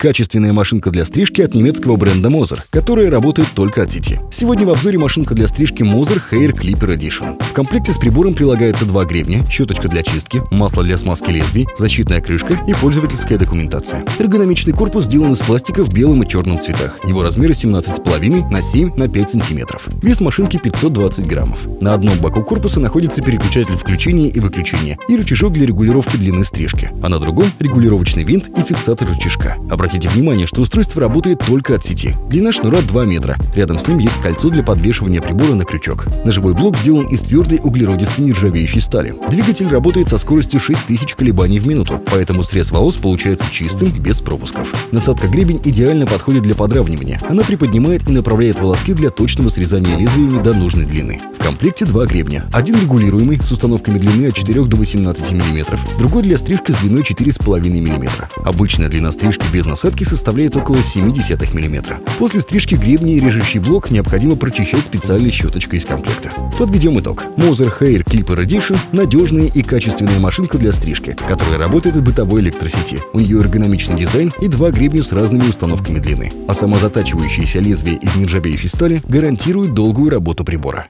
Качественная машинка для стрижки от немецкого бренда Moser, которая работает только от сети. Сегодня в обзоре машинка для стрижки Moser Hair Clipper Edition. В комплекте с прибором прилагается два гребня, щеточка для чистки, масло для смазки лезвий, защитная крышка и пользовательская документация. Эргономичный корпус сделан из пластика в белом и черном цветах. Его размеры 17,5 на 7 на 5 сантиметров. Вес машинки 520 граммов. На одном боку корпуса находится переключатель включения и выключения и рычажок для регулировки длины стрижки, а на другом — регулировочный винт и фиксатор рычажка. Внимание, что устройство работает только от сети. Длина шнура 2 метра. Рядом с ним есть кольцо для подвешивания прибора на крючок. Ножевой блок сделан из твердой углеродистой нержавеющей стали. Двигатель работает со скоростью 6000 колебаний в минуту, поэтому срез волос получается чистым, без пропусков. Насадка гребень идеально подходит для подравнивания. Она приподнимает и направляет волоски для точного срезания лезвиями до нужной длины. В комплекте два гребня. Один регулируемый с установками длины от 4 до 18 мм, другой для стрижки с длиной 4,5 мм. Обычная длина стрижки без насадки составляет около 0,7 мм. После стрижки гребня и режущий блок необходимо прочищать специальной щеточкой из комплекта. Подведем итог. Moser Hair Clipper Edition – надежная и качественная машинка для стрижки, которая работает в бытовой электросети. У нее эргономичный дизайн и два гребня с разными установками длины. А самозатачивающееся лезвие из нержавеющей стали гарантирует долгую работу прибора.